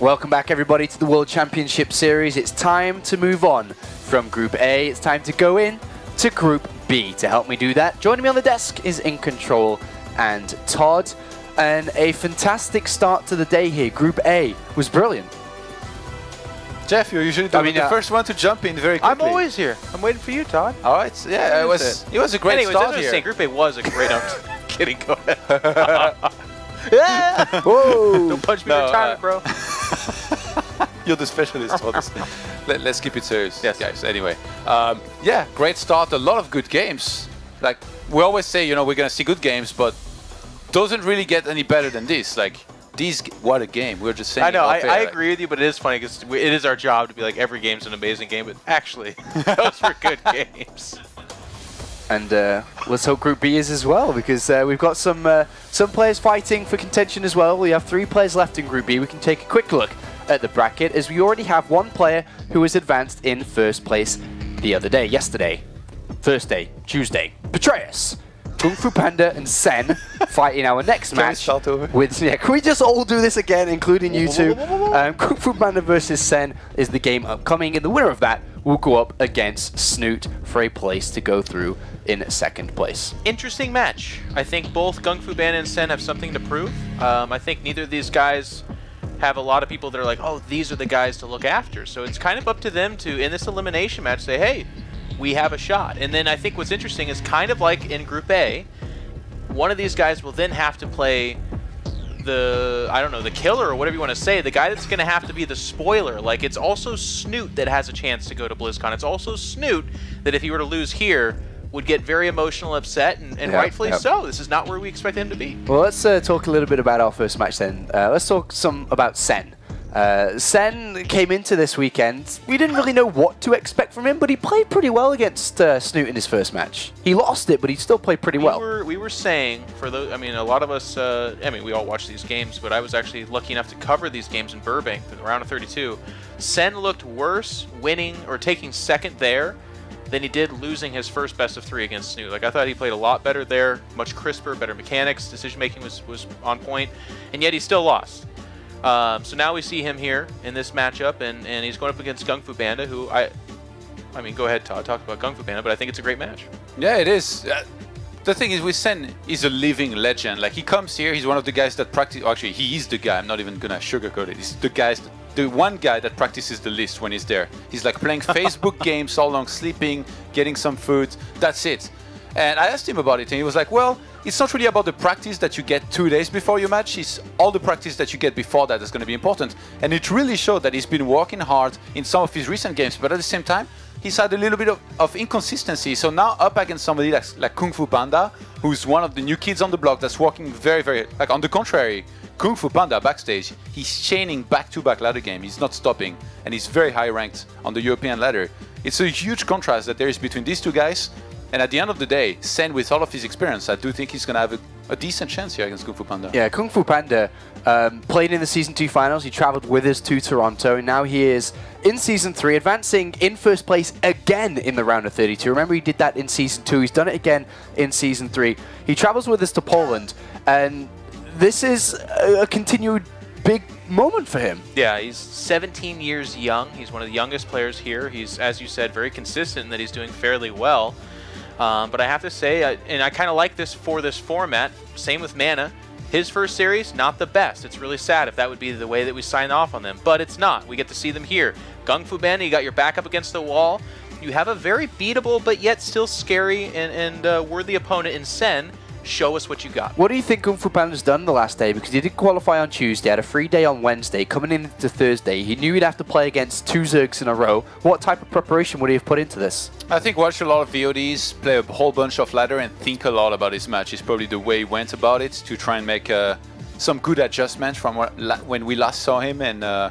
Welcome back, everybody, to the World Championship Series. It's time to move on from Group A. It's time to go in to Group B. To help me do that, joining me on the desk is In Control and Todd. And a fantastic start to the day here. Group A was brilliant. Jeff, you're usually the, I mean, the uh, first one to jump in very quickly. I'm always here. I'm waiting for you, Todd. All right. yeah, it was it was a great Anyways, start here. Group A was a great. I'm kidding. Go ahead. Whoa! Don't punch me No, in retirement, uh, bro. You're the specialist for this. Let, us keep it serious, Yes. guys. Anyway, um, yeah, great start. A lot of good games. Like we always say, you know, we're gonna see good games, but doesn't really get any better than this. Like these, what a game. We're just saying. I know. I, I agree with you, but it is funny because it is our job to be like every game's an amazing game, but actually, those were good games. And uh, let's hope Group B is as well, because uh, we've got some uh, some players fighting for contention as well. We have three players left in Group B. We can take a quick look at the bracket, as we already have one player who was advanced in first place the other day, yesterday, Thursday, Tuesday. Betrayus, Kung Fu Panda, and Sen fighting our next Can we match. start over? With yeah, can we just all do this again, including you two? Um, Kung Fu Panda versus Sen is the game upcoming, and the winner of that will go up against Snute for a place to go through in second place. Interesting match. I think both Gung Fu Panda and Sen have something to prove. Um, I think neither of these guys have a lot of people that are like, oh, these are the guys to look after. So it's kind of up to them to, in this elimination match, say, hey, we have a shot. And then I think what's interesting is kind of like in Group A, one of these guys will then have to play the I don't know the killer or whatever you want to say the guy that's going to have to be the spoiler like it's also Snute that has a chance to go to BlizzCon it's also Snute that if he were to lose here would get very emotional upset and, and Yeah, rightfully yeah. so this is not where we expect him to be Well, let's uh, talk a little bit about our first match then. Uh, let's talk some about Sen. Uh, Sen came into this weekend. We didn't really know what to expect from him, but he played pretty well against uh, Snute in his first match. He lost it, but he still played pretty we well. were we were saying for those I mean a lot of us uh, I mean we all watch these games but I was actually lucky enough to cover these games in Burbank the round of 32 Sen looked worse winning or taking second there than he did losing his first best of three against Snute. Like I thought he played a lot better there, much crisper, better mechanics, decision making was was on point, and yet he still lost. Um, so now we see him here in this matchup, and, and he's going up against Gung Fu Panda, who I, I mean, go ahead, Todd, talk about Gung Fu Panda, but I think it's a great match. Yeah, it is. Uh, the thing is, with Sen, he's a living legend. Like he comes here, he's one of the guys that practice. Actually, he is the guy. I'm not even gonna sugarcoat it. He's the guys, the one guy that practices the least when he's there. He's like playing Facebook games all along, sleeping, getting some food. That's it. And I asked him about it, and he was like, "Well, it's not really about the practice that you get two days before your match. It's all the practice that you get before that that is going to be important." And it really showed that he's been working hard in some of his recent games, but at the same time, he's had a little bit of, of inconsistency. So now up against somebody like, like Kung Fu Panda, who's one of the new kids on the block that's working very, very, like on the contrary, Kung Fu Panda backstage, he's chaining back-to-back ladder game. He's not stopping, and he's very high ranked on the European ladder. It's a huge contrast that there is between these two guys. And at the end of the day, Sen, with all of his experience, I do think he's going to have a, a decent chance here against Kung Fu Panda. Yeah, Kung Fu Panda um, played in the Season 2 finals. He traveled with us to Toronto, and now he is in Season 3, advancing in first place again in the round of 32. Remember, he did that in Season 2. He's done it again in Season 3. He travels with us to Poland, and this is a, a continued big moment for him. Yeah, he's 17 years young. He's one of the youngest players here. He's, as you said, very consistent in that he's doing fairly well. Um, but I have to say, I, and I kind of like this for this format. Same with Mana. His first series, not the best. It's really sad if that would be the way that we sign off on them, but it's not. We get to see them here. Gung Fu Banda, you got your back up against the wall. You have a very beatable, but yet still scary and, and uh, worthy opponent in Sen. Show us what you got. What do you think Kung Fu Panda's done the last day? Because he did qualify on Tuesday, had a free day on Wednesday, coming into Thursday. He knew he'd have to play against two Zergs in a row. What type of preparation would he have put into this? I think watch a lot of VODs, play a whole bunch of ladder, and think a lot about his match. Is probably the way he went about it to try and make uh, some good adjustments from when we last saw him. And uh,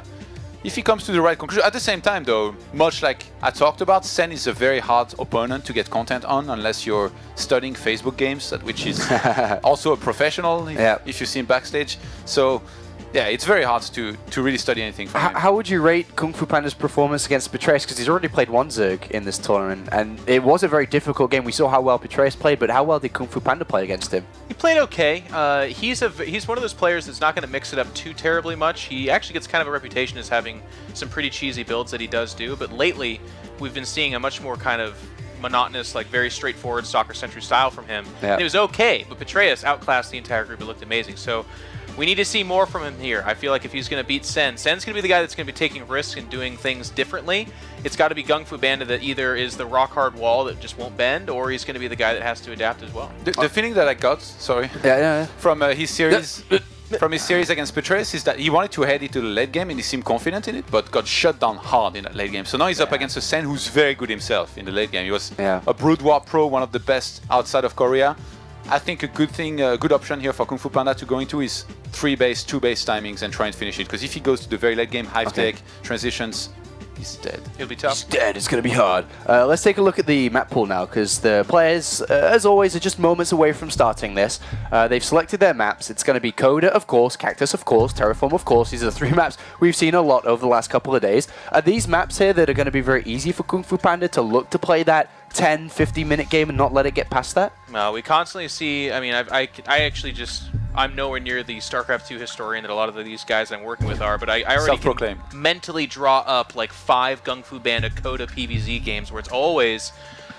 if he comes to the right conclusion, at the same time, though, much like I talked about, Sen is a very hard opponent to get content on unless you're studying Facebook games, which is also a professional. If, Yeah. if you see him backstage, so. Yeah, it's very hard to, to really study anything from How, him. how would you rate Kung Fu Panda's performance against Betrayus? Because he's already played one Zerg in this tournament, and it was a very difficult game. We saw how well Betrayus played, but how well did Kung Fu Panda play against him? He played okay. Uh, he's a he's one of those players that's not going to mix it up too terribly much. He actually gets kind of a reputation as having some pretty cheesy builds that he does do. But lately, we've been seeing a much more kind of monotonous, like very straightforward Stalker Sentry style from him. Yeah. And it was okay, but Betrayus outclassed the entire group. It looked amazing. So we need to see more from him here. I feel like if he's going to beat Sen, Sen's going to be the guy that's going to be taking risks and doing things differently. It's got to be Gung Fu Banda that either is the rock hard wall that just won't bend, or he's going to be the guy that has to adapt as well. The, the feeling that I got, sorry, Yeah, yeah. from uh, his series from his series against Petres is that he wanted to head into the late game and he seemed confident in it, but got shut down hard in that late game. So now he's up against a Sen who's very good himself in the late game. He was Yeah. a Brood War pro, one of the best outside of Korea. I think a good thing, a good option here for Kung Fu Panda to go into is three base, two base timings and try and finish it. Because if he goes to the very late game, hive Okay. tech, transitions, he's dead. He'll be tough. He's dead. It's going to be hard. Uh, let's take a look at the map pool now, because the players, uh, as always, are just moments away from starting this. Uh, they've selected their maps. It's going to be Coda, of course, Cactus, of course, Terraform, of course. These are the three maps we've seen a lot over the last couple of days. Are these maps here that are going to be very easy for Kung Fu Panda to look to play that 10, 15 minute game and not let it get past that? No, we constantly see. I mean, I've, I, I actually just. I'm nowhere near the StarCraft 2 historian that a lot of these guys I'm working with are, but I, I already mentally draw up like five Gung Fu Banda Coda PVZ games where it's always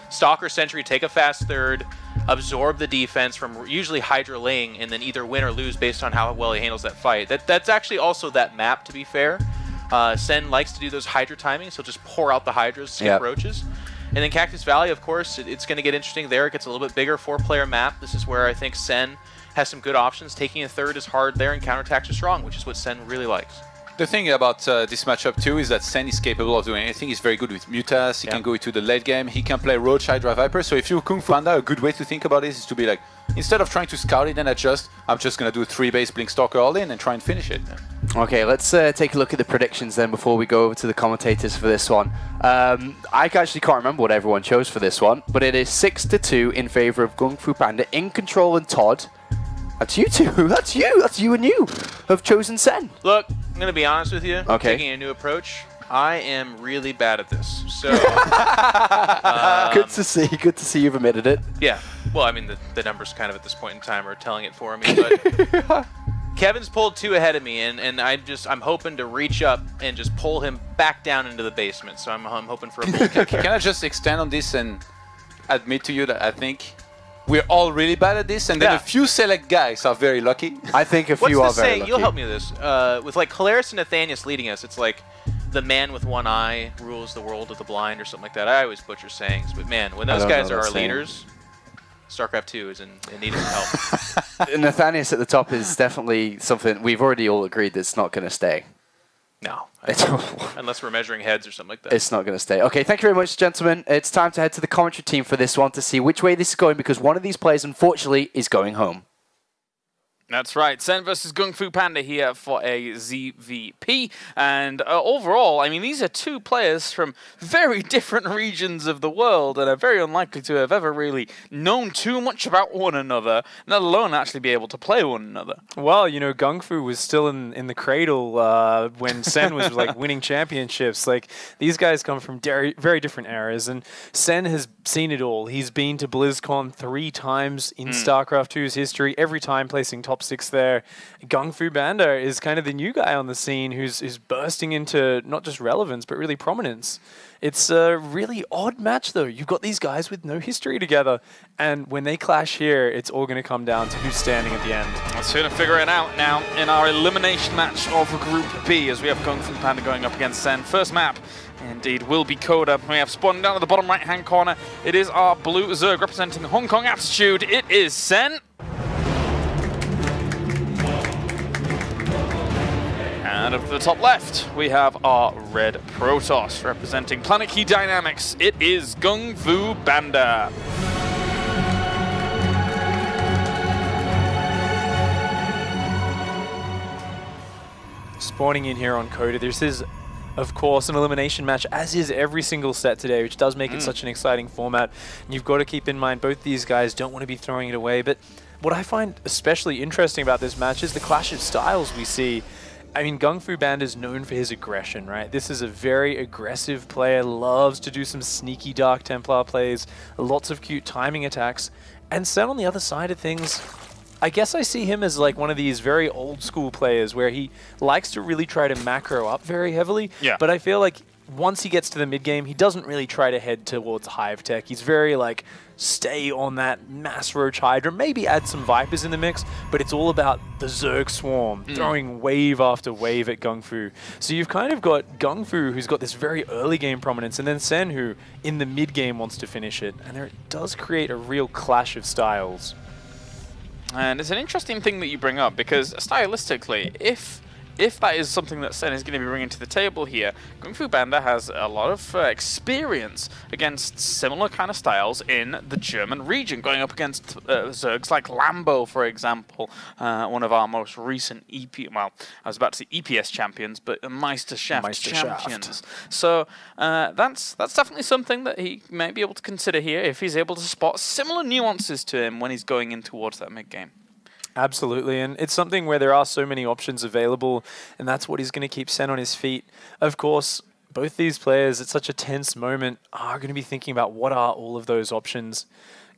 Stalker Sentry, take a fast third, absorb the defense from usually Hydra Ling, and then either win or lose based on how well he handles that fight. That That's actually also that map, to be fair. Uh, Sen likes to do those Hydra timings. He'll just pour out the Hydras, skip Yep. roaches. And then Cactus Valley, of course, it, it's going to get interesting there. It gets a little bit bigger, four-player map. This is where I think Sen has some good options. Taking a third is hard there, and counterattacks are strong, which is what Sen really likes. The thing about uh, this matchup too is that Sen is capable of doing anything. He's very good with Mutas. He Yeah. can go into the late game. He can play Roach, Hydra, Viper. So if you're Kung Fu Panda, a good way to think about this is to be like, instead of trying to scout it and adjust, I'm just gonna do three base Blink Stalker all in and try and finish it. Okay, let's uh, take a look at the predictions then before we go over to the commentators for this one. Um, I actually can't remember what everyone chose for this one, but it is 6 to 2 in favor of Gung Fu Panda. In control and Todd. That's you two. That's you. That's you and you have chosen Sen. Look, I'm going to be honest with you. Okay. Taking a new approach, I am really bad at this. So, good to see. Good to see you've admitted it. yeah. Well, I mean, the, the numbers kind of at this point in time are telling it for me, but Kevin's pulled two ahead of me, and, and I just I'm hoping to reach up and just pull him back down into the basement. So I'm, I'm hoping for a bull kick. Can I just extend on this and admit to you that I think we're all really bad at this, and then Yeah. a few select guys are very lucky. I think a What's few the are very saying? lucky. You'll help me with this. Uh, with like Hilarious and Nathanias leading us, it's like the man with one eye rules the world of the blind, or something like that. I always butcher sayings, but man, when those guys are our saying. leaders, StarCraft 2 is in, in need of help. Nathanias at the top is definitely something we've already all agreed that's not going to stay. no, unless we're measuring heads or something like that. it's not going to stay. Okay, thank you very much, gentlemen. It's time to head to the commentary team for this one to see which way this is going because one of these players, unfortunately, is going home. That's right. Sen versus Gung Fu Panda here for a ZVP. And uh, overall, I mean, these are two players from very different regions of the world and are very unlikely to have ever really known too much about one another, let alone actually be able to play one another. Well, you know, Gung Fu was still in, in the cradle uh, when Sen was like winning championships. Like these guys come from very very different eras, and Sen has seen it all. He's been to BlizzCon three times in StarCraft 2's history, every time placing top six there. Gung Fu Banda is kind of the new guy on the scene who's who's bursting into not just relevance but really prominence. It's a really odd match though. You've got these guys with no history together, and when they clash here, it's all going to come down to who's standing at the end. Let's going to figure it out now in our elimination match of Group B as we have Gung Fu Panda going up against Sen. First map, indeed, will be Coda. We have spawning down at the bottom right-hand corner. It is our blue Zerg representing Hong Kong Attitude. It is Sen. And at the top left, we have our red Protoss representing Planet Key Dynamics. It is Gung Fu Banda. spawning in here on Coda. This is, of course, an elimination match, as is every single set today, which does make it mm. such an exciting format. And you've got to keep in mind both these guys don't want to be throwing it away. But what I find especially interesting about this match is the clash of styles we see. I mean, Gung Fu Band is known for his aggression, right? This is a very aggressive player, loves to do some sneaky Dark Templar plays, lots of cute timing attacks. And Sen on the other side of things, I guess I see him as like one of these very old school players where he likes to really try to macro up very heavily. Yeah. But I feel like once he gets to the mid game, he doesn't really try to head towards Hive Tech. He's very like stay on that mass Roach Hydra, maybe add some Vipers in the mix, but it's all about the Zerg Swarm, hmm. throwing wave after wave at Gung Fu. So you've kind of got Gung Fu, who's got this very early game prominence, and then Sen, who in the mid game wants to finish it. And there it does create a real clash of styles. And it's an interesting thing that you bring up because stylistically, if if that is something that Sen is going to be bringing to the table here, Kung Fu Panda has a lot of uh, experience against similar kind of styles in the German region, going up against uh, Zergs like Lambo, for example, uh, one of our most recent EP, well, I was about to say EPS champions, but Meisterschaft, Meisterschaft. champions. So uh, that's that's definitely something that he may be able to consider here if he's able to spot similar nuances to him when he's going in towards that mid game. Absolutely, and it's something where there are so many options available, and that's what is going to keep Sen on his feet. Of course, both these players at such a tense moment are going to be thinking about what are all of those options.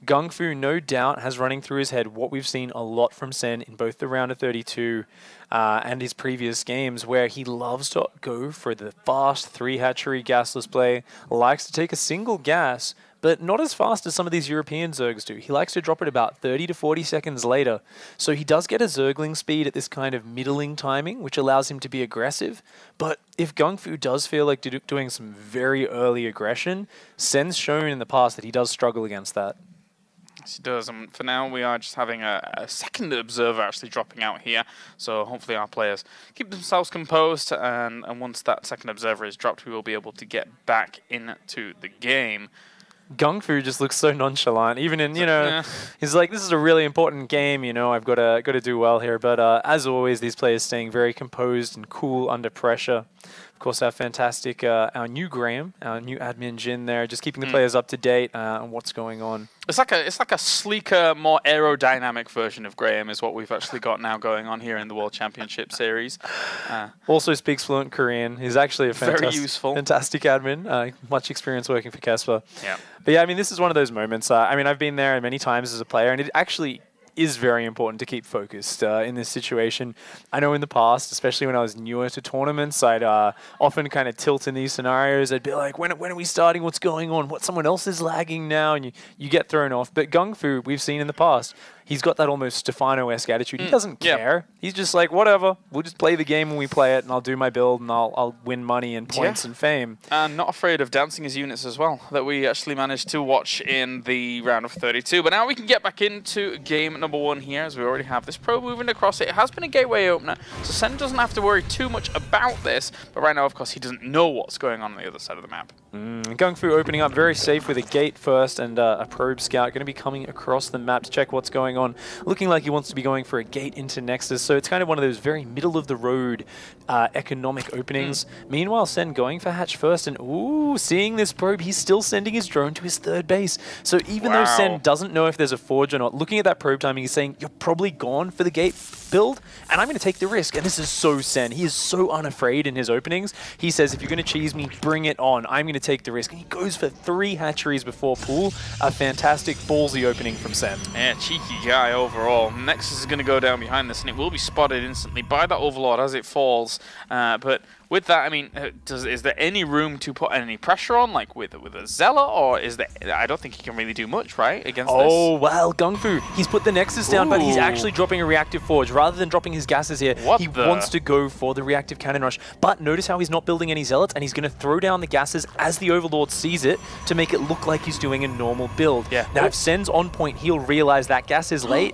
Gung Fu, no doubt, has running through his head what we've seen a lot from Sen in both the round of 32 uh, and his previous games, where he loves to go for the fast three hatchery gasless play, likes to take a single gas, but not as fast as some of these European Zergs do. He likes to drop it about 30 to 40 seconds later. So he does get a Zergling speed at this kind of middling timing, which allows him to be aggressive. But if Gung Fu does feel like do- doing some very early aggression, Sen's shown in the past that he does struggle against that. Yes, it does. And for now, we are just having a, a second observer actually dropping out here. So hopefully our players keep themselves composed. And, and once that second observer is dropped, we will be able to get back into the game. Gung Fu just looks so nonchalant. Even in, you know, Yeah. he's like, this is a really important game, you know, I've got to got to do well here. But uh, as always, these players staying very composed and cool under pressure. Of course, our fantastic, uh, our new Graham, our new admin Jin there, just keeping the Mm. players up to date uh, on what's going on. It's like a it's like a sleeker, more aerodynamic version of Graham is what we've actually got now going on here in the World Championship Series. Uh, Also speaks fluent Korean. He's actually a Very useful. fantastic admin. Uh, much experience working for Casper. yeah. But yeah, I mean, this is one of those moments. Uh, I mean, I've been there many times as a player, and it actually is very important to keep focused uh, in this situation. I know in the past, especially when I was newer to tournaments, I'd uh, often kind of tilt in these scenarios. I'd be like, when, when are we starting? What's going on? What someone else is lagging now? And you, you get thrown off. But Gung Fu, we've seen in the past, he's got that almost Stephano-esque attitude. He doesn't Mm, care. He's just like, whatever. We'll just play the game when we play it, and I'll do my build, and I'll, I'll win money and points Yeah. and fame. And not afraid of dancing his units as well, that we actually managed to watch in the round of 32. But now we can get back into game number one here, as we already have this probe moving across it. It has been a gateway opener, so Sen doesn't have to worry too much about this. But right now, of course, he doesn't know what's going on on the other side of the map. Mm, Gung Fu opening up very safe with a gate first and uh, a probe scout going to be coming across the map to check what's going on. Looking like he wants to be going for a gate into Nexus, so it's kind of one of those very middle of the road uh, economic openings. Meanwhile, Sen going for hatch first and ooh, seeing this probe, he's still sending his drone to his third base. So even though Sen doesn't know if there's a forge or not, looking at that probe timing, he's saying, you're probably gone for the gate build, and I'm going to take the risk. And this is so Sen. He is so unafraid in his openings. He says, if you're going to cheese me, bring it on. I'm going to take the risk. And he goes for three hatcheries before pool. A fantastic ballsy opening from Sen. Yeah, cheeky guy overall. Nexus is going to go down behind this, and it will be spotted instantly by that Overlord as it falls. Uh, but with that, I mean, uh, does is there any room to put any pressure on, like with with a Zealot, or is there? I don't think he can really do much, right, against Oh, well, Gung Fu. He's put the Nexus down, but he's actually dropping a reactive forge. Rather than dropping his gases here, What he the- wants to go for the reactive cannon rush. But notice how he's not building any zealots, and he's going to throw down the gases as the Overlord sees it to make it look like he's doing a normal build. Yeah. Now, Oh. if Sen's on point, he'll realize that gas is late,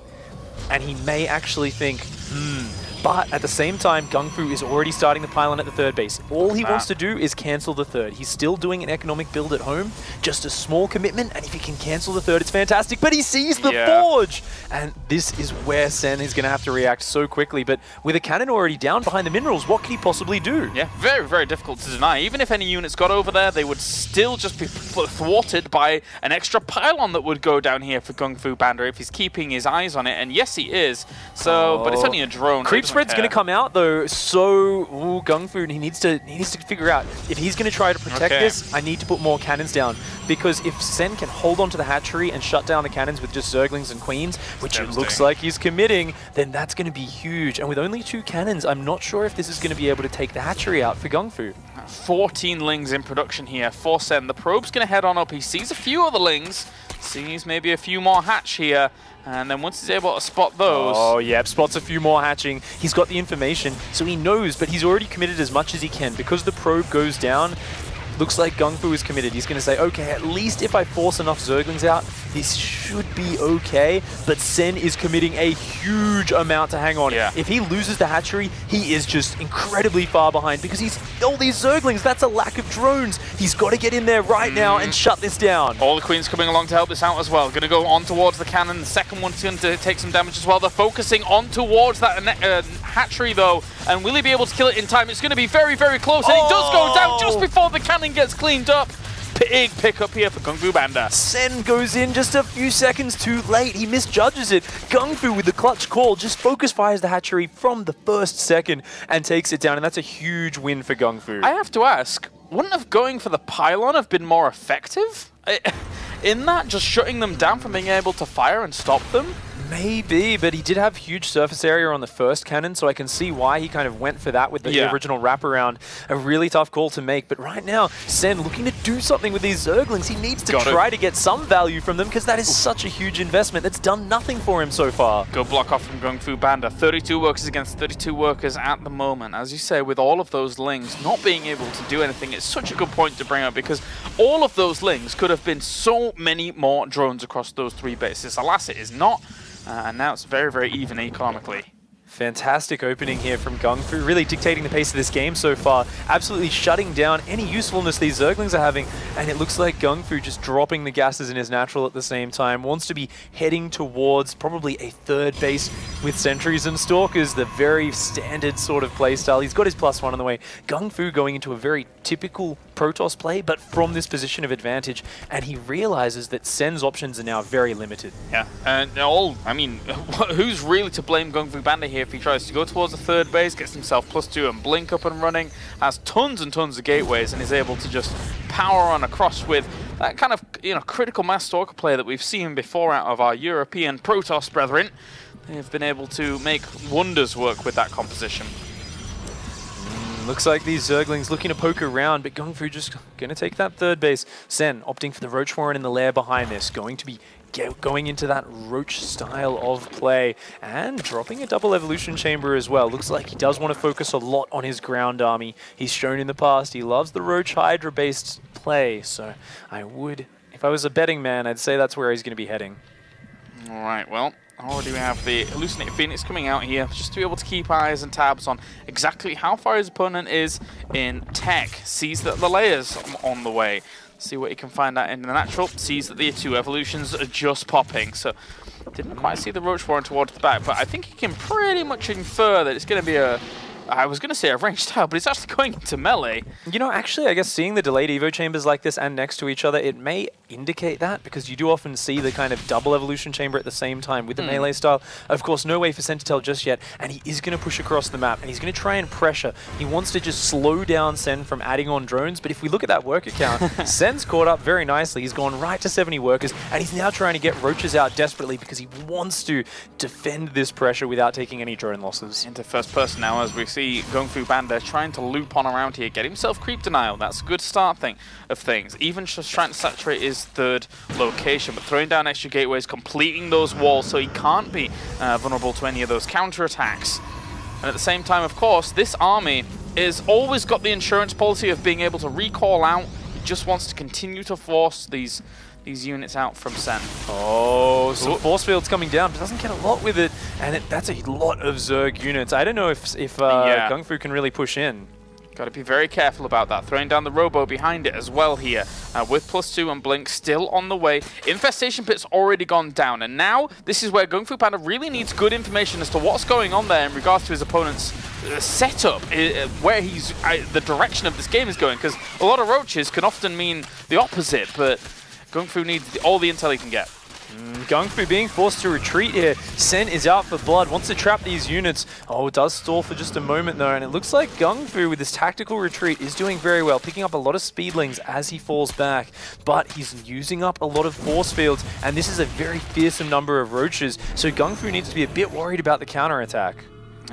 and he may actually think, hmm. But at the same time, Gung Fu is already starting the pylon at the third base. All he wants to do is cancel the third. He's still doing an economic build at home, just a small commitment, and if he can cancel the third, it's fantastic. But he sees the Yeah. forge! And this is where Sen is going to have to react so quickly. But with a cannon already down behind the minerals, what can he possibly do? Yeah, very, very difficult to deny. Even if any units got over there, they would still just be thwarted by an extra pylon that would go down here for Kung Fu Panda if he's keeping his eyes on it. And yes, he is. So, but it's Oh. only a oh. drone. Creep roach spread's going to come out though. So ooh, Gung Fu, he needs to he needs to figure out if he's going to try to protect Okay. this. I need to put more cannons down because if Sen can hold on to the hatchery and shut down the cannons with just Zerglings and Queens, which it looks like he's committing, then that's going to be huge. And with only two cannons, I'm not sure if this is going to be able to take the hatchery out for Gung Fu. 14 lings in production here for Sen. The probe's going to head on up. He sees a few other lings, sees maybe a few more hatch here, and then once he's able to spot those, Oh, yep, spots a few more hatching. He's got the information, so he knows, but he's already committed as much as he can. Because the probe goes down, looks like Gung Fu is committed. He's going to say, okay, at least if I force enough Zerglings out, this should be okay. But Sen is committing a huge amount to hang on. Yeah. If he loses the hatchery, he is just incredibly far behind because he's all these Zerglings. That's a lack of drones. He's got to get in there right now and shut this down. All the queens coming along to help this out as well. Going to go on towards the cannon. The second one's going to take some damage as well. They're focusing on towards that uh, hatchery though. And will he be able to kill it in time? It's going to be very, very close. And it does go down just Oh! before the cannon gets cleaned up. Big pickup here for Kung Fu Banda. Sen goes in just a few seconds too late. He misjudges it. Gung Fu with the clutch call just focus fires the hatchery from the first second and takes it down. And that's a huge win for Gung Fu. I have to ask, wouldn't have going for the pylon have been more effective? In that, just shutting them down from being able to fire and stop them? Maybe, but he did have huge surface area on the first cannon, so I can see why he kind of went for that with the Yeah. original wraparound. A really tough call to make, but right now, Sen looking to do something with these Zerglings. He needs to Got it. try to get some value from them because that is such a huge investment that's done nothing for him so far. Go block off from Gung Fu Banda. 32 workers against 32 workers at the moment. As you say, with all of those lings not being able to do anything, it's such a good point to bring up because all of those lings could have been so many more drones across those three bases. Alas, it is not. Uh, and now it's very, very even economically. Fantastic opening here from Gung Fu, really dictating the pace of this game so far, absolutely shutting down any usefulness these Zerglings are having, and it looks like Gung Fu just dropping the gases in his natural at the same time, wants to be heading towards probably a third base with Sentries and Stalkers, the very standard sort of playstyle. He's got his plus one on the way. Gung Fu going into a very typical Protoss play, but from this position of advantage, and he realizes that Sen's options are now very limited. Yeah, and all, I mean, who's really to blame Gung Fu Banda here if he tries to go towards the third base, gets himself plus two and blink up and running, has tons and tons of gateways and is able to just power on across with that kind of, you know, critical mass stalker play that we've seen before out of our European Protoss brethren. They've been able to make wonders work with that composition. Mm, looks like these Zerglings looking to poke around, but Gung Fu just going to take that third base. Sen opting for the Roach Warren in the lair behind this, going to be going into that Roach style of play, and dropping a double evolution chamber as well. Looks like he does want to focus a lot on his ground army. He's shown in the past he loves the Roach Hydra based play, so I would, if I was a betting man, I'd say that's where he's going to be heading. All right, well, oh, already we have the Hallucinated Phoenix coming out here just to be able to keep eyes and tabs on exactly how far his opponent is in tech. Sees that the layers on the way. See what he can find out in the natural. Sees that the two evolutions are just popping. So didn't quite see the Roach Warren towards the back, but I think he can pretty much infer that it's going to be a... I was going to say a ranged tile, but it's actually going into melee. You know, actually, I guess seeing the delayed Evo chambers like this and next to each other, it may indicate that because you do often see the kind of double evolution chamber at the same time with the Hmm. melee style. Of course, no way for Sen to tell just yet, and he is going to push across the map and he's going to try and pressure. He wants to just slow down Sen from adding on drones, but if we look at that worker count, Sen's caught up very nicely. He's gone right to 70 workers, and he's now trying to get roaches out desperately because he wants to defend this pressure without taking any drone losses. into first person now as we see Gung Fu Banda trying to loop on around here, get himself creep denial. That's a good start thing of things. Even just trying to saturate his third location, but throwing down extra gateways, completing those walls so he can't be uh, vulnerable to any of those counterattacks. And at the same time, of course, this army is always got the insurance policy of being able to recall out. He just wants to continue to force these these units out from Sen. Oh, some Ooh. force fields coming down, but doesn't get a lot with it, and it, that's a lot of Zerg units. I don't know if if uh, Yeah. Gung Fu can really push in. Got to be very careful about that. Throwing down the Robo behind it as well here. Uh, with plus two and Blink still on the way. Infestation Pit's already gone down. And now this is where Gung Fu Panda really needs good information as to what's going on there in regards to his opponent's uh, setup, uh, where he's, uh, the direction of this game is going. Because a lot of roaches can often mean the opposite, but Gung Fu needs all the intel he can get. Mm, Gung Fu being forced to retreat here. Sen is out for blood, wants to trap these units. Oh, it does stall for just a moment though, and it looks like Gung Fu with his tactical retreat is doing very well, picking up a lot of speedlings as he falls back. But he's using up a lot of force fields, and this is a very fearsome number of roaches, so Gung Fu needs to be a bit worried about the counterattack.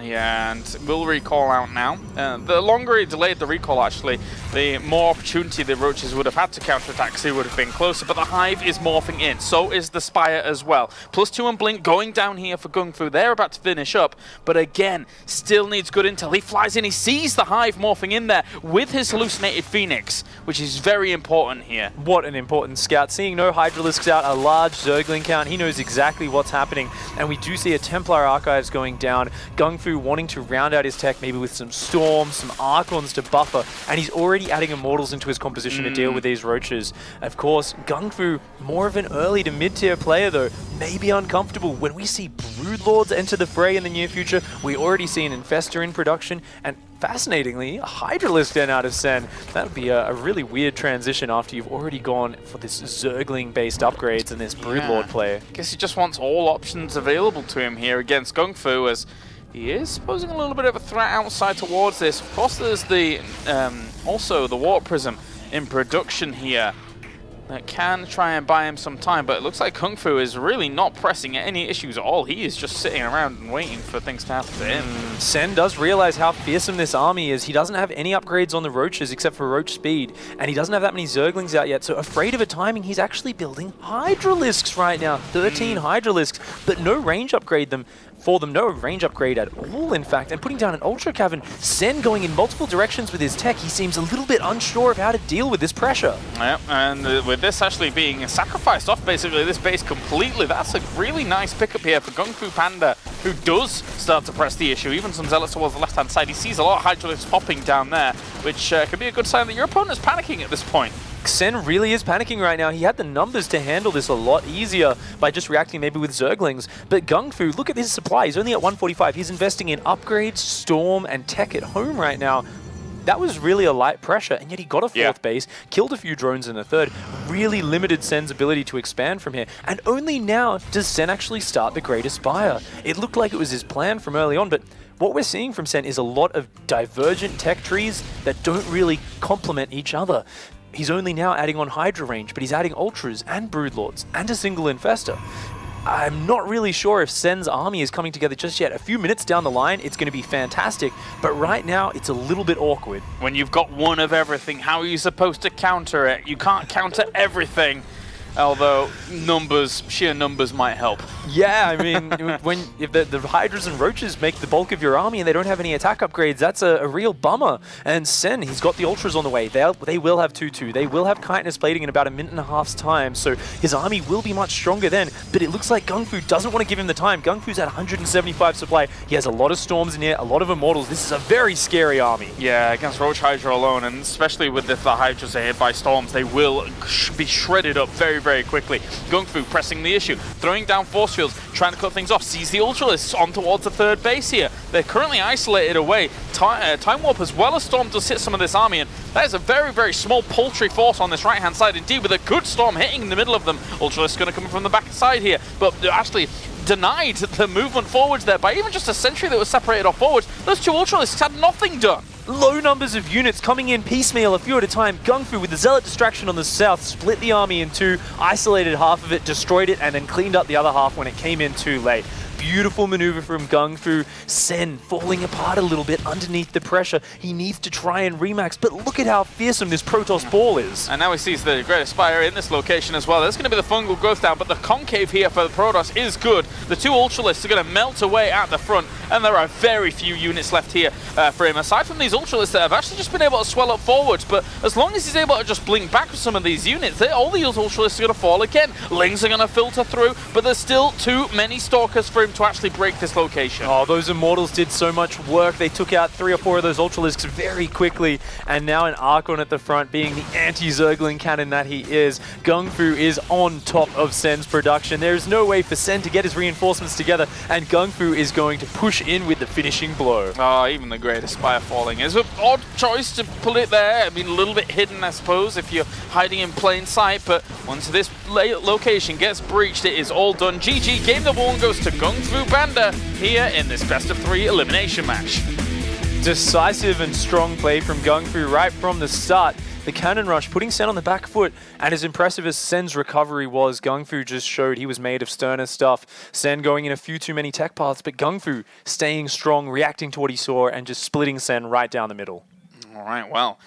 Yeah, and will recall out now. Uh, the longer he delayed the recall, actually, the more opportunity the Roaches would have had to counterattack he would have been closer. But the Hive is morphing in. So is the Spire as well. Plus two and Blink going down here for Gung Fu. They're about to finish up. But again, still needs good intel. He flies in. He sees the Hive morphing in there with his hallucinated Phoenix, which is very important here. What an important scout. Seeing no Hydralisks out, a large Zergling count, he knows exactly what's happening. And we do see a Templar Archives going down. Gung Fu wanting to round out his tech maybe with some Storms, some Archons to buffer. And he's already adding Immortals into his composition Mm. to deal with these Roaches. Of course, Gung Fu, more of an early to mid-tier player though, may be uncomfortable. When we see Broodlords enter the fray in the near future, we already see an Infestor in production, and fascinatingly, a Hydralisk then out of Sen. That would be a, a really weird transition after you've already gone for this Zergling-based upgrades and this Broodlord Yeah. play. guess he just wants all options available to him here against Gung Fu as he is posing a little bit of a threat outside towards this. Of course, there's the um, also the Warp Prism in production here that can try and buy him some time, but it looks like Kung Fu is really not pressing any issues at all. He is just sitting around and waiting for things to happen to him. Sen does realize how fearsome this army is. He doesn't have any upgrades on the Roaches except for Roach Speed, and he doesn't have that many Zerglings out yet, so afraid of a timing, he's actually building Hydralisks right now. 13 Hydralisks, but no range upgrade them for them, no range upgrade at all, in fact, and putting down an Ultra Cavern. Sen going in multiple directions with his tech, he seems a little bit unsure of how to deal with this pressure. Yep, and uh, with this actually being sacrificed off basically this base completely, that's a really nice pickup here for Gung Fu Panda, who does start to press the issue. Even some zealots towards the left-hand side. He sees a lot of Hydralisks popping down there, which uh, could be a good sign that your opponent's panicking at this point. Sen really is panicking right now. He had the numbers to handle this a lot easier by just reacting maybe with Zerglings. But Gung Fu, look at his supply. He's only at 145. He's investing in upgrades, Storm, and tech at home right now. That was really a light pressure, and yet he got a fourth Yeah. base, killed a few drones in the third, really limited Sen's ability to expand from here. And only now does Sen actually start the Greater Spire. It looked like it was his plan from early on, but what we're seeing from Sen is a lot of divergent tech trees that don't really complement each other. He's only now adding on Hydra range, but he's adding Ultras and Broodlords and a single Infestor. I'm not really sure if Sen's army is coming together just yet. A few minutes down the line, it's going to be fantastic, but right now, it's a little bit awkward. When you've got one of everything, how are you supposed to counter it? You can't counter everything. Although numbers, sheer numbers might help. Yeah, I mean, when if the, the Hydras and Roaches make the bulk of your army and they don't have any attack upgrades, that's a, a real bummer. And Sen, he's got the Ultras on the way. They'll, they will have 2-2. They will have Chitinous Plating in about a minute and a half's time, so his army will be much stronger then. But it looks like Gung Fu doesn't want to give him the time. Gung Fu's at 175 supply. He has a lot of Storms in here, a lot of Immortals. This is a very scary army. Yeah, against Roach Hydra alone, and especially with if the Hydras are hit by storms, they will sh be shredded up very, very quickly. Gung Fu pressing the issue, throwing down force fields, trying to cut things off, sees the Ultralisks on towards the third base here. They're currently isolated away. Ti uh, Time Warp as well as Storm does hit some of this army, and that is a very, very small paltry force on this right-hand side indeed, with a good Storm hitting in the middle of them. Ultralisks going to come from the back side here, but actually denied the movement forwards there by even just a sentry that was separated off forwards. Those two Ultralisks had nothing done. Low numbers of units coming in piecemeal, a few at a time. Gung Fu with the Zealot distraction on the south split the army in two, isolated half of it, destroyed it, and then cleaned up the other half when it came in too late. Beautiful maneuver from Gung Fu. Sen falling apart a little bit underneath the pressure. He needs to try and remax, but look at how fearsome this Protoss ball is. And now he sees the Greater Spire in this location as well. There's going to be the fungal growth down, but the concave here for the Protoss is good. The two Ultralisks are going to melt away at the front, and there are very few units left here uh, for him. Aside from these Ultralisks that have actually just been able to swell up forwards, but as long as he's able to just blink back with some of these units, they, all these Ultralisks are going to fall again. Lings are going to filter through, but there's still too many Stalkers for him to actually break this location. Oh, those Immortals did so much work. They took out three or four of those Ultralisks very quickly, and now an Archon at the front, being the anti-Zergling cannon that he is, Gung Fu is on top of Sen's production. There is no way for Sen to get his reinforcements together, and Gung Fu is going to push in with the finishing blow. Oh, even the greatest spire falling is an odd choice to put it there. I mean, a little bit hidden, I suppose, if you're hiding in plain sight. But once this location gets breached, it is all done. GG, game number one goes to Gung Fu Panda here in this best of three elimination match. Decisive and strong play from Gung Fu right from the start. The cannon rush, putting Sen on the back foot, and as impressive as Sen's recovery was, Gung Fu just showed he was made of sterner stuff. Sen going in a few too many tech paths, but Gung Fu staying strong, reacting to what he saw, and just splitting Sen right down the middle. All right, well,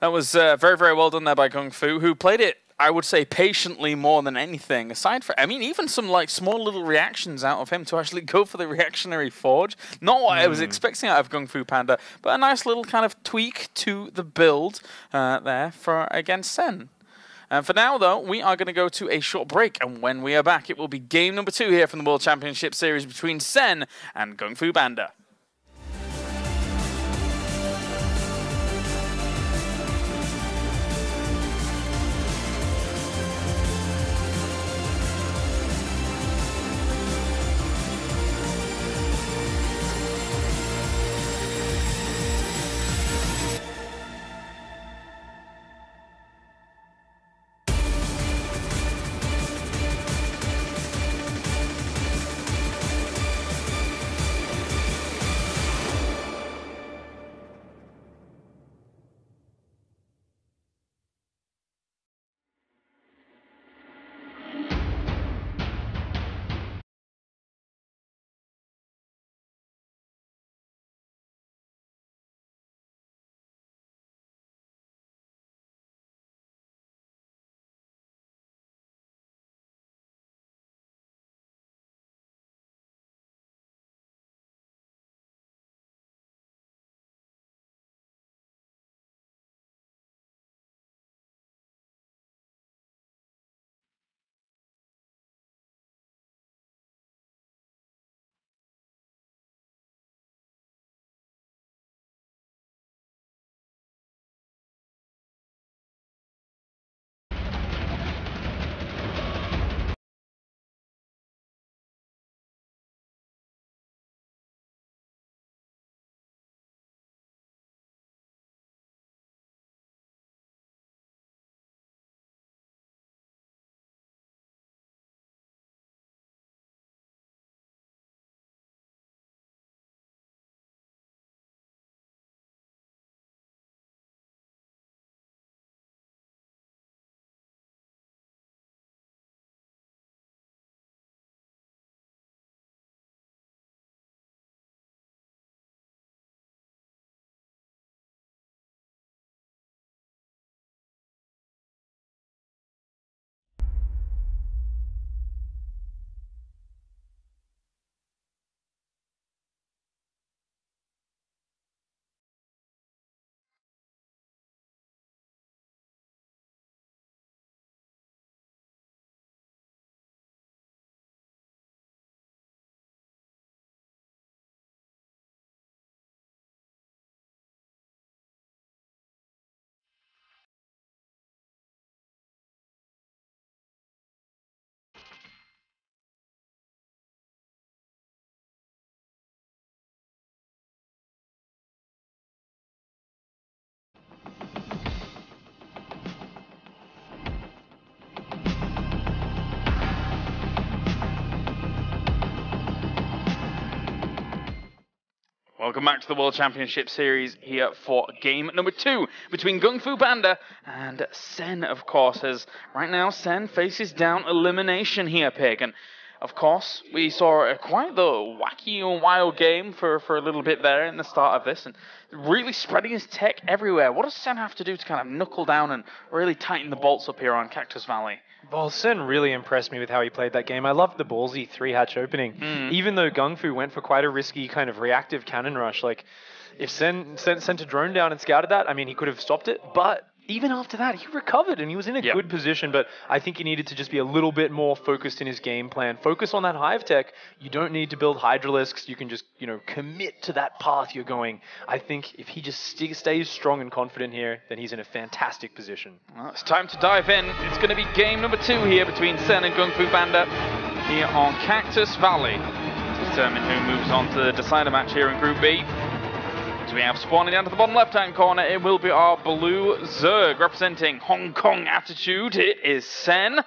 that was uh, very, very well done there by Gung Fu, who played it I would say patiently more than anything. Aside from, I mean, even some like small little reactions out of him to actually go for the reactionary forge. Not what mm. I was hmm. expecting out of Gung Fu Panda, but a nice little kind of tweak to the build uh, there for against Sen. And for now, though, we are going to go to a short break, and when we are back, it will be game number two here from the World Championship Series between Sen and Gung Fu Panda. Welcome back to the World Championship Series here for game number two between Gung Fu Panda and Sen, of course, as right now Sen faces down elimination here, Pig. And of course, we saw a quite the wacky and wild game for, for a little bit there in the start of this, and really spreading his tech everywhere. What does Sen have to do to kind of knuckle down and really tighten the bolts up here on Cactus Valley? Well, really impressed me with how he played that game. I loved the ballsy three hatch opening. Mm. Even though Gung Fu went for quite a risky kind of reactive cannon rush, like if Sen sent, sent a drone down and scouted that, I mean, he could have stopped it. But even after that, he recovered and he was in a Yep. good position. But I think he needed to just be a little bit more focused in his game plan. Focus on that hive tech. You don't need to build hydralisks. You can just you know commit to that path you're going. I think if he just st- stays strong and confident here, then he's in a fantastic position. Well, it's time to dive in. It's going to be game number two here between Sen and Gung Fu Banda here on Cactus Valley to determine who moves on to the decider match here in Group B. We have spawning down to the bottom left-hand corner, it will be our blue Zerg representing Hong Kong Attitude. It is Sen.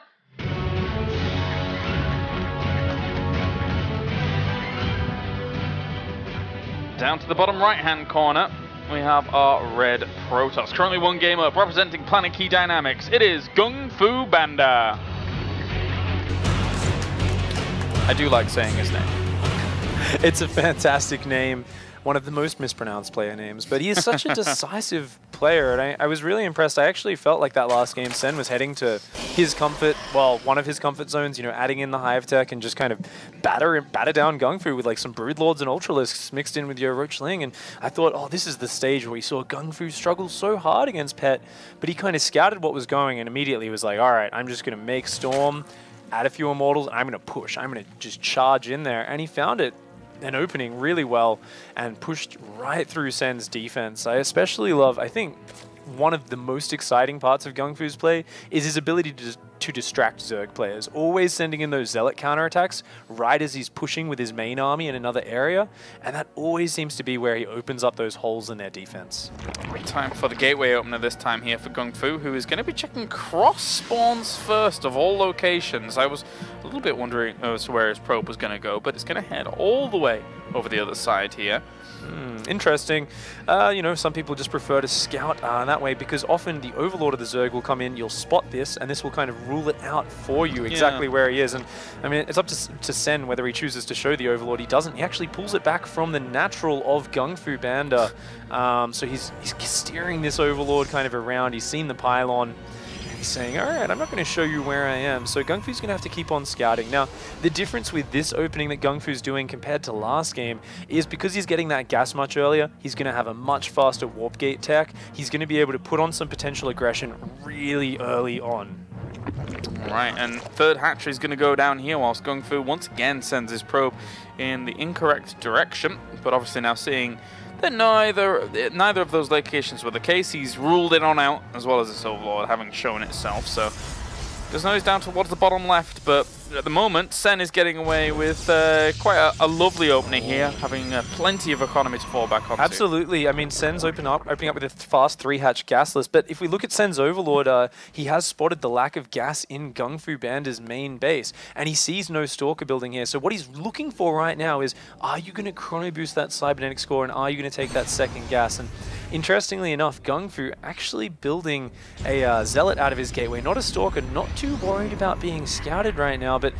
Down to the bottom right-hand corner, we have our red Protoss. Currently one game up, representing Planet Key Dynamics. It is Gung Fu Banda. I do like saying his name. It's a fantastic name. One of the most mispronounced player names, but he is such a decisive player, and I, I was really impressed. I actually felt like that last game, Sen was heading to his comfort, well, one of his comfort zones, you know, adding in the Hive Tech and just kind of batter batter down Gung Fu with like some Broodlords and Ultralisks mixed in with your Roach Ling, and I thought, oh, this is the stage where we saw Gung Fu struggle so hard against Pet, but he kind of scouted what was going and immediately was like, all right, I'm just going to make Storm, add a few immortals, and I'm going to push. I'm going to just charge in there. And he found it an opening really well and pushed right through Sen's defense. I especially love, I think, one of the most exciting parts of Gung Fu's play is his ability to, to distract Zerg players, always sending in those Zealot counterattacks right as he's pushing with his main army in another area, and that always seems to be where he opens up those holes in their defense. Time for the gateway opener this time here for Gung Fu, who is going to be checking cross spawns first of all locations. I was a little bit wondering as to where his probe was going to go, but it's going to head all the way over the other side here. Interesting. Uh, you know, some people just prefer to scout uh, that way because often the Overlord of the Zerg will come in, you'll spot this, and this will kind of rule it out for you exactly Yeah. where he is. And I mean, it's up to, to Sen whether he chooses to show the Overlord. He doesn't. He actually pulls it back from the natural of Gung Fu Banda. Um, so he's, he's steering this Overlord kind of around. He's seen the pylon. He's saying, all right, I'm not going to show you where I am. So Gung Fu's going to have to keep on scouting. Now, the difference with this opening that Gung Fu's doing compared to last game is because he's getting that gas much earlier, he's going to have a much faster warp gate tech. He's going to be able to put on some potential aggression really early on. Right, and third hatchery is going to go down here whilst Gung Fu once again sends his probe in the incorrect direction, but obviously now seeing that neither neither of those locations were the case, he's ruled it on out, as well as this Overlord having shown itself, so there's no down towards the bottom left, but at the moment, Sen is getting away with uh, quite a, a lovely opening here, having uh, plenty of economy to fall back on. Absolutely. I mean, Sen's open up, opening up with a fast three-hatch gasless. But if we look at Sen's Overlord, uh, he has spotted the lack of gas in Gung Fu Banda's main base, and he sees no Stalker building here. So what he's looking for right now is, are you going to chrono boost that cybernetics core, and are you going to take that second gas? And interestingly enough, Gung Fu actually building a uh, Zealot out of his gateway, not a Stalker, not too worried about being scouted right now, but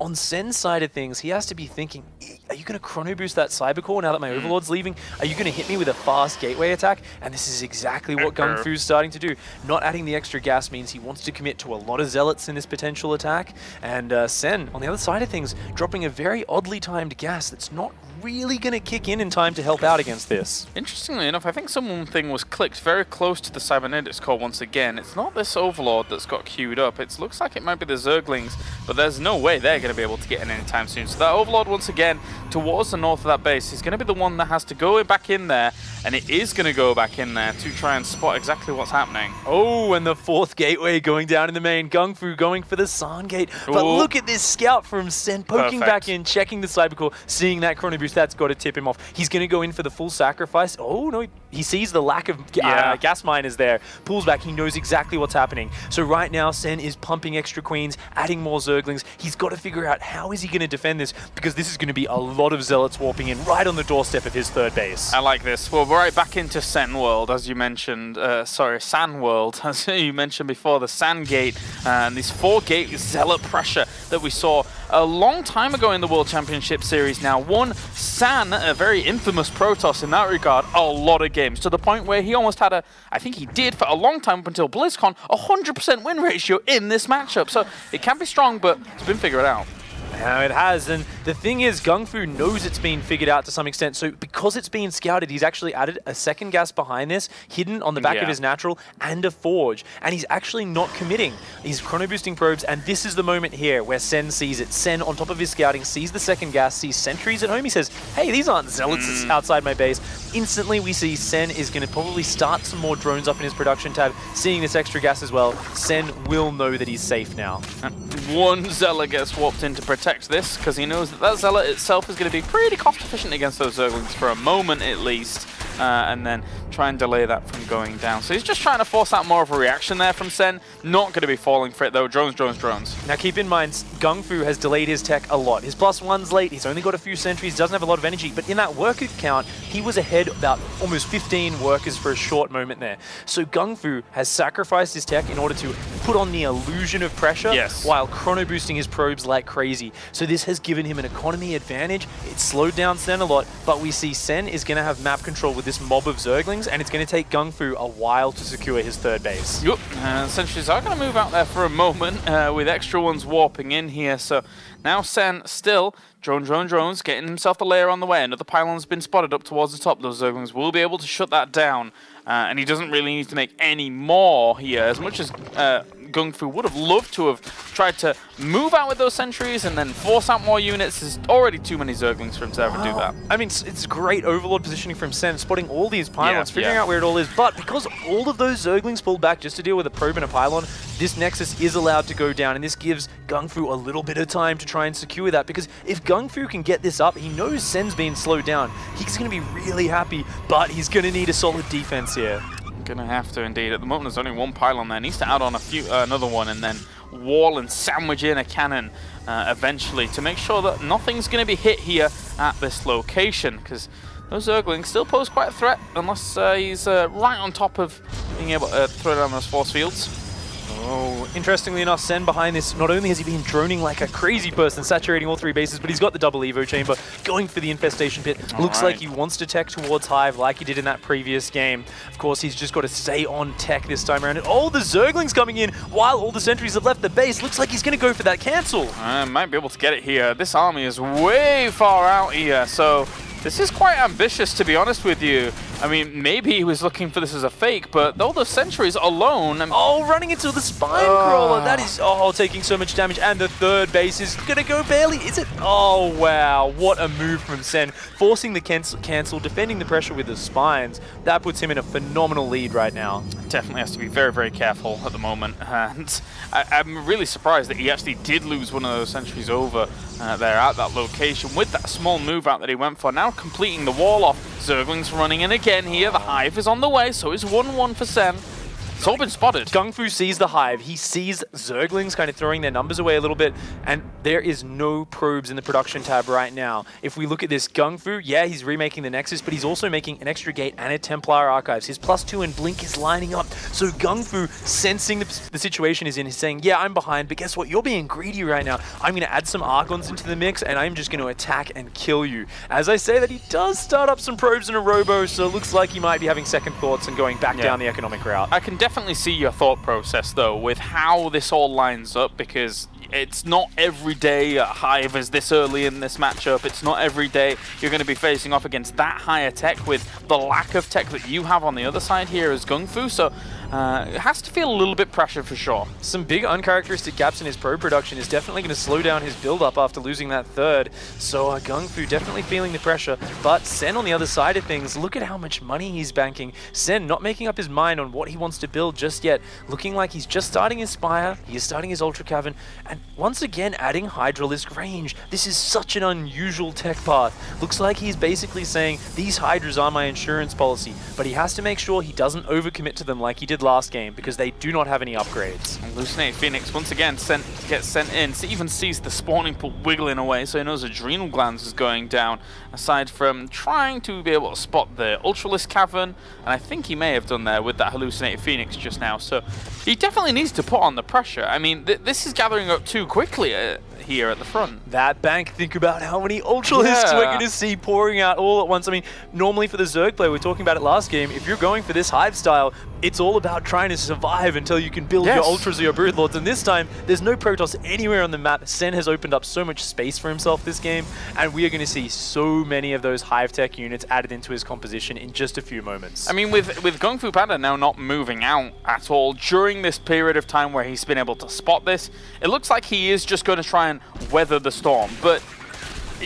on Sen's side of things, he has to be thinking, "E- are you going to chrono boost that cyber core now that my Overlord's leaving? Are you going to hit me with a fast gateway attack? And this is exactly what Gung Fu's starting to do. Not adding the extra gas means he wants to commit to a lot of Zealots in this potential attack. And uh, Sen, on the other side of things, dropping a very oddly timed gas that's not really going to kick in in time to help out against this. Interestingly enough, I think something was clicked very close to the cybernetics core once again. It's not this Overlord that's got queued up. It looks like it might be the Zerglings, but there's no way they're going to be able to get in anytime soon. So that Overlord, once again, towards the north of that base, He's going to be the one that has to go back in there, and it is going to go back in there to try and spot exactly what's happening. Oh, and the fourth gateway going down in the main. Gung Fu going for the San gate. But Ooh. look at this scout from Sen poking Perfect. back in, checking the Cybercore, seeing that chrono boost. That's got to tip him off. He's going to go in for the full sacrifice. Oh, no. He sees the lack of ga- Yeah. uh, gas miners there. Pulls back. He knows exactly what's happening. So right now, Sen is pumping extra queens, adding more Zerglings. He's got to figure out how is he going to defend this because this is going to be a lot of Zealots warping in right on the doorstep of his third base. I like this. Well, we're right back into Sen World, as you mentioned. Uh, sorry, San World, as you mentioned before, the San Gate, and this four-gate zealot pressure that we saw a long time ago in the World Championship Series. Now, One San, a very infamous Protoss in that regard, a lot of games to the point where he almost had a, I think he did for a long time up until BlizzCon, a 100% win ratio in this matchup. So it can be strong, but it's been figured out. Now it has, and the thing is, Gung Fu knows it's been figured out to some extent, so because it's been scouted, he's actually added a second gas behind this, hidden on the back Yeah. of his natural, and a forge, and he's actually not committing. He's chrono boosting probes, and this is the moment here where Sen sees it. Sen, on top of his scouting, sees the second gas, sees sentries at home, he says, hey, these aren't zealots mm. outside my base. Instantly, we see Sen is going to probably start some more drones up in his production tab, seeing this extra gas as well. Sen will know that he's safe now. One Zealot gets swapped in to protect this because he knows that that Zealot itself is going to be pretty cost efficient against those Zerglings for a moment at least. Uh, and then try and delay that from going down. So he's just trying to force out more of a reaction there from Sen. Not going to be falling for it though. Drones, drones, drones. Now keep in mind, Gung Fu has delayed his tech a lot. His plus one's late, he's only got a few sentries, doesn't have a lot of energy, but in that worker count, he was ahead about almost 15 workers for a short moment there. So Gung Fu has sacrificed his tech in order to put on the illusion of pressure Yes. while chrono boosting his probes like crazy. So this has given him an economy advantage. It slowed down Sen a lot, but we see Sen is going to have map control with this mob of Zerglings, and it's going to take Gung Fu a while to secure his third base. Yup, uh, sentries are going to move out there for a moment uh, with extra ones warping in here. So now Sen still, drone, drone, drones, getting himself the Lair on the way. Another pylon's been spotted up towards the top. Those Zerglings will be able to shut that down. Uh, and he doesn't really need to make any more here. As much as uh, Gung Fu would have loved to have tried to move out with those sentries and then force out more units, there's already too many Zerglings for him to ever do that. I mean, it's, it's great overlord positioning from Sen, spotting all these pylons, Yeah, figuring yeah. out where it all is. But because all of those Zerglings pulled back just to deal with a probe and a pylon, this Nexus is allowed to go down, and this gives Gung Fu a little bit of time to try and secure that. Because if Gung Fu can get this up, he knows Sen's being slowed down. He's going to be really happy, but he's going to need a solid defense here. Gonna have to indeed. At the moment, there's only one pylon there. Needs to add on a few, uh, another one, and then wall and sandwich in a cannon uh, eventually to make sure that nothing's gonna be hit here at this location. Because those Zerglings still pose quite a threat unless uh, he's uh, right on top of being able to throw down those force fields. Oh, interestingly enough, Sen behind this, not only has he been droning like a crazy person, saturating all three bases, but he's got the double Evo chamber, going for the infestation pit. Looks right. like he wants to tech towards Hive like he did in that previous game. Of course, he's just got to stay on tech this time around. And oh, the Zerglings coming in while all the sentries have left the base. Looks like he's going to go for that cancel. I might be able to get it here. This army is way far out here, so this is quite ambitious, to be honest with you. I mean, maybe he was looking for this as a fake, but all those sentries alone, I mean, Oh, running into the spine crawler. That is, oh, taking so much damage. And the third base is going to go barely. Is it? Oh, wow. What a move from Sen. Forcing the cancel, cancel, defending the pressure with the spines. That puts him in a phenomenal lead right now. definitely has to be very, very careful at the moment. And I, I'm really surprised that he actually did lose one of those sentries over uh, there at that location with that small move out that he went for. Now completing the wall off. Zergling's running in again here. The Hive is on the way, so it's 1-1 for Sen. It's all been spotted. Gung Fu sees the hive. He sees Zerglings kind of throwing their numbers away a little bit, and there is no probes in the production tab right now. If we look at this, Gung Fu, yeah, he's remaking the Nexus, but he's also making an extra gate and a Templar Archives. His plus two and Blink is lining up. So Gung Fu, sensing the, the situation is in, is saying, yeah, I'm behind, but guess what? You're being greedy right now. I'm going to add some Archons into the mix, and I'm just going to attack and kill you. As I say that, he does start up some probes and a Robo, so it looks like he might be having second thoughts and going back Yeah. down the economic route. I can definitely see your thought process though with how this all lines up because it's not every day a Hive is this early in this matchup. It's not every day you're going to be facing off against that higher tech with the lack of tech that you have on the other side here as Gung Fu. So uh, it has to feel a little bit pressure for sure. some big uncharacteristic gaps in his pro production is definitely going to slow down his build up after losing that third. So uh, Gung Fu definitely feeling the pressure. But Sen on the other side of things, look at how much money he's banking. Sen not making up his mind on what he wants to build just yet. Looking like he's just starting his Spire, he is starting his Ultra Cavern, and once again adding Hydralisk range. This is such an unusual tech path. Looks like he's basically saying, these Hydras are my insurance policy, but he has to make sure he doesn't overcommit to them like he did last game because they do not have any upgrades. Hallucinate Phoenix once again sent gets sent in. So even sees the spawning pool wiggling away, so he knows adrenal glands is going down. Aside from trying to be able to spot the Ultralisk Cavern, and I think he may have done there with that Hallucinated Phoenix just now. So he definitely needs to put on the pressure. I mean, th this is gathering up too quickly. Uh, here at the front. That bank, think about how many Ultralisks Yeah. we're going to see pouring out all at once. I mean, normally for the Zerg player, we were talking about it last game, if you're going for this Hive style, it's all about trying to survive until you can build your Ultras or your Broodlords. And this time, there's no Protoss anywhere on the map. Sen has opened up so much space for himself this game, and we are going to see so many of those Hive Tech units added into his composition in just a few moments. I mean, with with Gung Fu Banda now not moving out at all during this period of time where he's been able to spot this, it looks like he is just going to try and weather the storm. But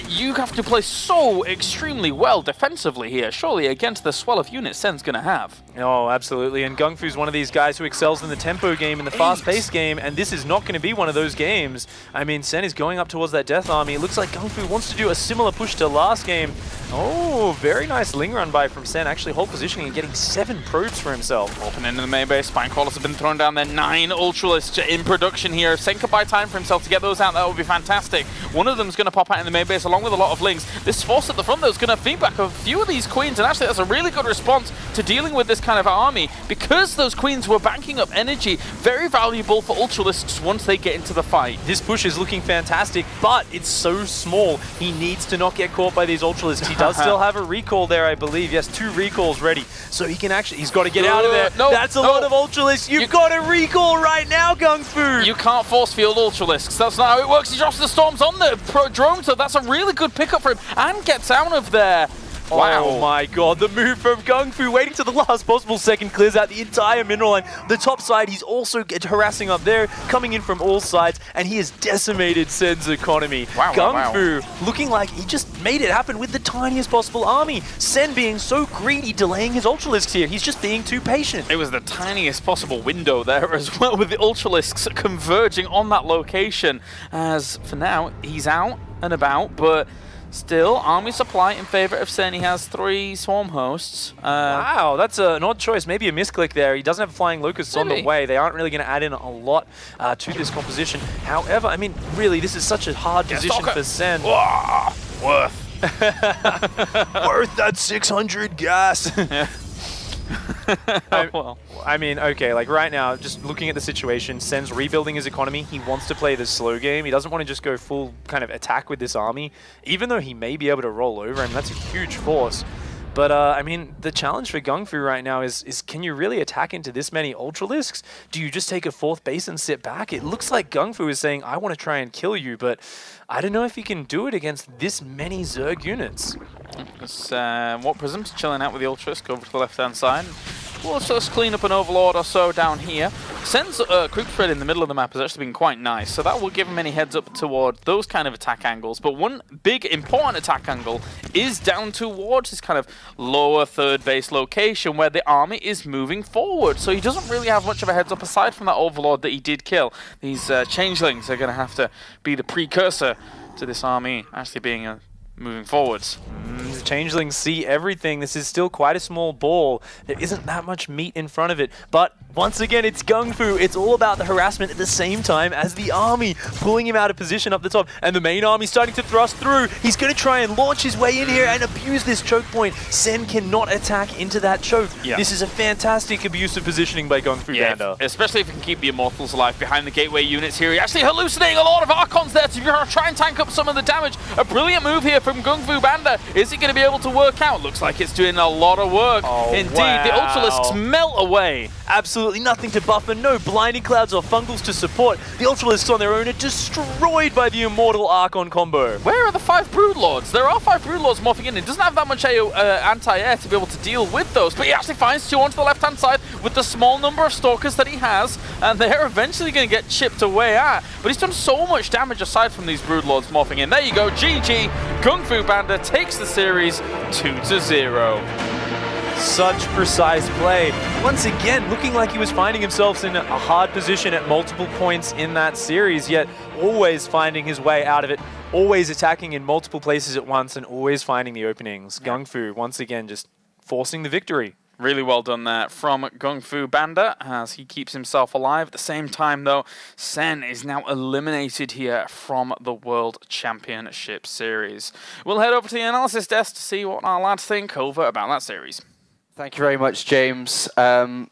you have to play so extremely well defensively here, surely against the swell of units Sen's going to have. Oh, absolutely. And Gung Fu's one of these guys who excels in the tempo game, in the fast-paced game, and this is not going to be one of those games. I mean, Sen is going up towards that Death Army. It looks like Gung Fu wants to do a similar push to last game. Oh, very nice Ling run by from Sen. Actually, hold positioning and getting seven probes for himself. Open into the main base, Spine Crawlers have been thrown down there. Nine Ultralisks in production here. Sen could buy time for himself to get those out. That would be fantastic. One of them's going to pop out in the main base along with a lot of Lings. This force at the front, though, is going to feedback a few of these Queens, and actually that's a really good response to dealing with this kind of army because those Queens were banking up energy. Very valuable for Ultralisks once they get into the fight. This push is looking fantastic, but it's so small. He needs to not get caught by these Ultralisks. He does still have a recall there, I believe. Yes, two recalls ready. So he can actually, he's got to get out of there. Uh, no, That's a no. lot of Ultralisks. You've You- got a recall right now, Gung Fu. You can't force field Ultralisks. That's not how it works. He drops the storms on the pro drone, so that's a really good pickup for him and gets out of there. Oh wow. Oh my god, the move from Gung Fu, waiting to the last possible second, clears out the entire mineral line. The top side, he's also harassing up there, coming in from all sides, and he has decimated Sen's economy. Wow, wow, Gung wow. Fu looking like he just made it happen with the tiniest possible army. Sen being so greedy, delaying his Ultralisks here. He's just being too patient. It was the tiniest possible window there as well, with the Ultralisks converging on that location. As for now, he's out and about, but still, army supply in favor of Sen. He has three swarm hosts. Uh, Wow, that's a, an odd choice. Maybe a misclick there. He doesn't have flying locusts on the way. They aren't really going to add in a lot uh, to this composition. However, I mean, really, this is such a hard position for Sen. Wah, worth. Worth that 600 gas. Oh, well. I mean, okay, like right now, just looking at the situation, Sen's rebuilding his economy. He wants to play the slow game. He doesn't want to just go full kind of attack with this army, even though he may be able to roll over him. That's a huge force. But, uh, I mean, the challenge for Gung Fu right now is, is can you really attack into this many Ultralisks? Do you just take a fourth base and sit back? It looks like Gung Fu is saying, I want to try and kill you, but I don't know if he can do it against this many Zerg units. It's, uh, Warp Prism's chilling out with the Ultralisk over to the left-hand side. We'll just clean up an Overlord or so down here. Sen's uh, creep spread in the middle of the map has actually been quite nice, so that will give him any heads up toward those kind of attack angles. But one big important attack angle is down towards his kind of lower third base location where the army is moving forward. So he doesn't really have much of a heads up aside from that Overlord that he did kill. These uh, changelings are going to have to be the precursor to this army actually being uh, moving forwards. Mm, the Changelings see everything. This is still quite a small ball. There isn't that much meat in front of it. But once again, it's Gung Fu. It's all about the harassment at the same time as the army, pulling him out of position up the top. And the main army starting to thrust through. He's going to try and launch his way in here and abuse this choke point. Sen cannot attack into that choke. Yeah. This is a fantastic abuse of positioning by Gung Fu Yeah, Banda. especially if he can keep the Immortals alive behind the gateway units here. He's actually hallucinating a lot of Archons there to try and tank up some of the damage. A brilliant move here from Gung Fu Banda. Is he going to be able to work out? Looks like it's doing a lot of work. Oh, Indeed, the wow. Ultralisks melt away. Absolutely nothing to buffer, no blinding clouds or fungals to support. The Ultralisks on their own are destroyed by the Immortal Archon combo. Where are the five Broodlords? There are five Broodlords morphing in. It doesn't have that much AO, uh, anti-air to be able to deal with those, but he actually finds two onto the left-hand side with the small number of Stalkers that he has, and they're eventually going to get chipped away at. But he's done so much damage aside from these Broodlords morphing in. There you go, GG. Gung Fu Banda takes the series 2 to 0. Such precise play. Once again, looking like he was finding himself in a hard position at multiple points in that series, yet always finding his way out of it, always attacking in multiple places at once, and always finding the openings. Gung Fu, once again, just forcing the victory. Really well done there from Gung Fu Banda as he keeps himself alive. At the same time, though, Sen is now eliminated here from the World Championship Series. We'll head over to the analysis desk to see what our lads think over about that series. Thank you very much, James. Um,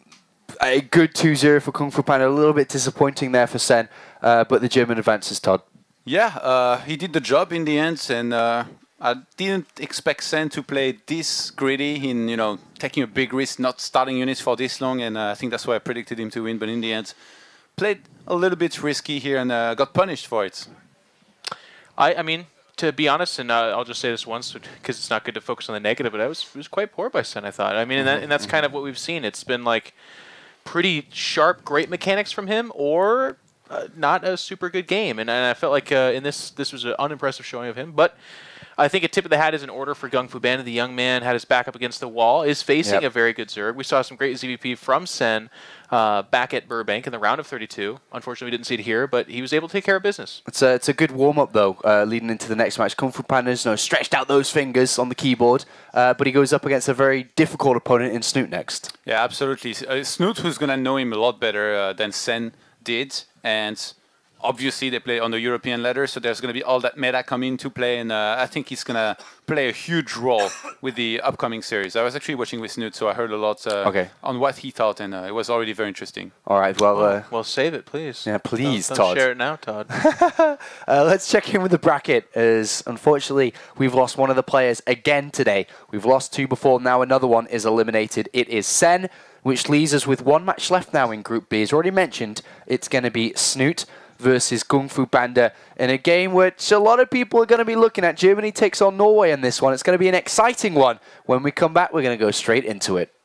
a good 2-0 for Gung Fu Banda. A little bit disappointing there for Sen, uh, but the German advances, Todd. Yeah, uh, he did the job in the end, and uh, I didn't expect Sen to play this greedy in, you know, taking a big risk, not starting units for this long, and uh, I think that's why I predicted him to win. But in the end, played a little bit risky here and uh, got punished for it. I, I mean, to be honest, and uh, I'll just say this once because it's not good to focus on the negative, but I was it was quite poor by Sen. I thought. I mean, and, that, and that's kind of what we've seen. It's been like pretty sharp, great mechanics from him, or uh, not a super good game. And, and I felt like uh, in this this was an unimpressive showing of him, but. I think a tip of the hat is in order for Gung Fu Ban. The young man had his back up against the wall, is facing Yep. a very good Zerg. We saw some great ZVP from Sen uh, back at Burbank in the round of 32. Unfortunately, we didn't see it here, but he was able to take care of business. It's a, it's a good warm up though, uh, leading into the next match. Gung Fu Banda's you know, stretched out those fingers on the keyboard, uh, but he goes up against a very difficult opponent in Snute next. Yeah, absolutely. Uh, Snute, who's going to know him a lot better uh, than Sen did, and obviously they play on the European ladder, so there's going to be all that meta come into play, and uh, I think he's going to play a huge role with the upcoming series. I was actually watching with Snute, so I heard a lot uh, Okay. on what he thought, and uh, it was already very interesting. All right, well, uh, Well, save it, please. Yeah, please, Don't- don't Todd. Share it now, Todd. uh, let's check in with the bracket. As unfortunately, we've lost one of the players again today. We've lost two before. Now another one is eliminated. It is Sen, which leaves us with one match left now in Group B. As already mentioned, it's going to be Snute versus Gung Fu Banda in a game which a lot of people are going to be looking at. Germany takes on Norway in this one. It's going to be an exciting one. When we come back, we're going to go straight into it.